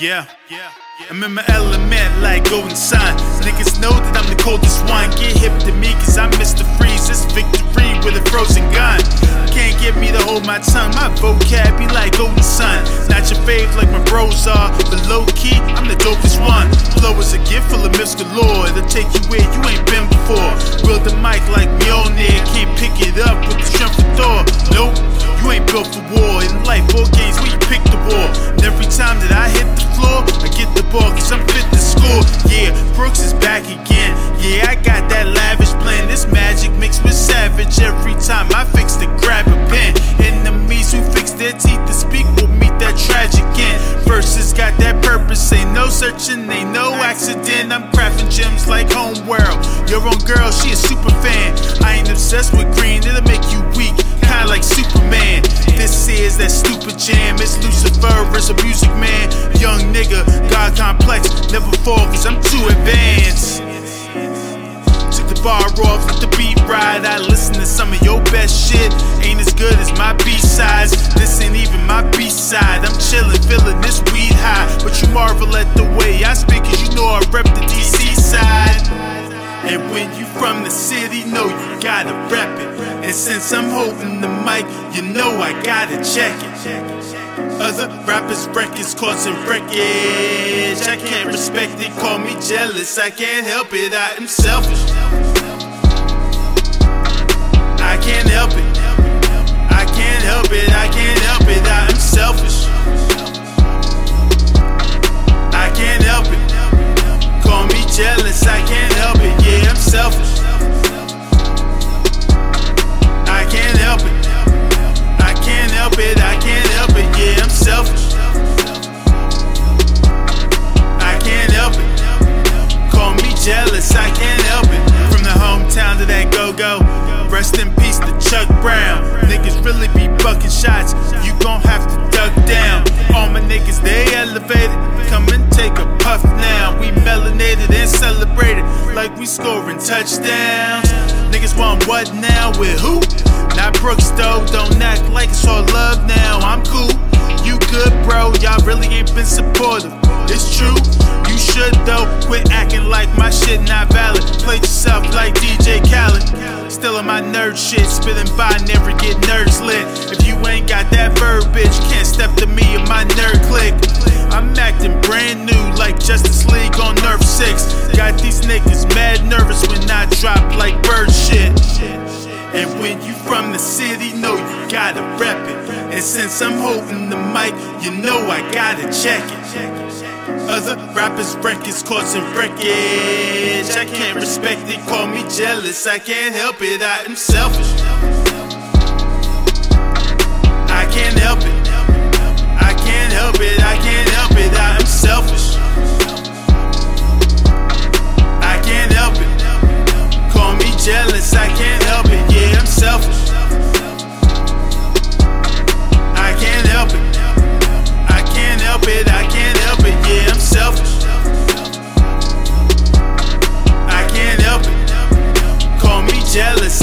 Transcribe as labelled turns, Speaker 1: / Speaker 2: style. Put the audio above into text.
Speaker 1: Yeah, yeah. I'm in my element like golden sun. Niggas know that I'm the coldest one. Get hip to me cause I'm Mr. Freeze. This victory with a frozen gun. Can't get me to hold my tongue. My vocab be like golden sun. Not your fave like my bros are. But low key, I'm the dopest one. Flow is a gift full of myths galore. It'll take you where you ain't been before. Build the mic like Mjolnir. Can't pick it up with the strength of Thor. Nope. You ain't built for war. Brooks is back again. Yeah, I got that lavish plan. This magic mixed with savage. Every time I fix to grab a pen. Enemies who fix their teeth to speak will meet that tragic end. Verses got that purpose. Ain't no searching, ain't no accident. I'm crafting gems like Homeworld. Your own girl, she a super fan. I ain't obsessed with green, it'll make you weak kinda like Superman. That stupid jam. It's Lucifer, it's a music man. Young nigga, God complex, never fall cause I'm too advanced. Took the bar off, let the beat ride. I listen to some of your best shit. Ain't as good as my B-sides. You from the city, know you gotta rep it. And since I'm holding the mic, you know I gotta check it. Other rappers' records causing wreckage. I can't respect it, call me jealous. I can't help it, I am selfish. Elevated. Come and take a puff now. We melanated and celebrated like we scoring touchdowns. Niggas want what now? With who? Not Brooks though. Don't act like it's all love now. I'm cool. You good, bro? Y'all really ain't been supportive. It's true. You should though. Quit acting like my shit not valid. Play yourself like DJ Khaled. Still in my nerd shit, spitting binary, get nerds lit. If you ain't got that verbiage, can't step to me in my nerd click. I'm acting brand new like Justice League on Nerf 6. Got these niggas mad nervous when I drop like bird shit. And when you from the city, know you gotta rep it. And since I'm holding the mic, you know I gotta check it. Other rappers' records causing wreckage. I can't respect it, call me jealous. I can't help it, I am selfish. Jealous,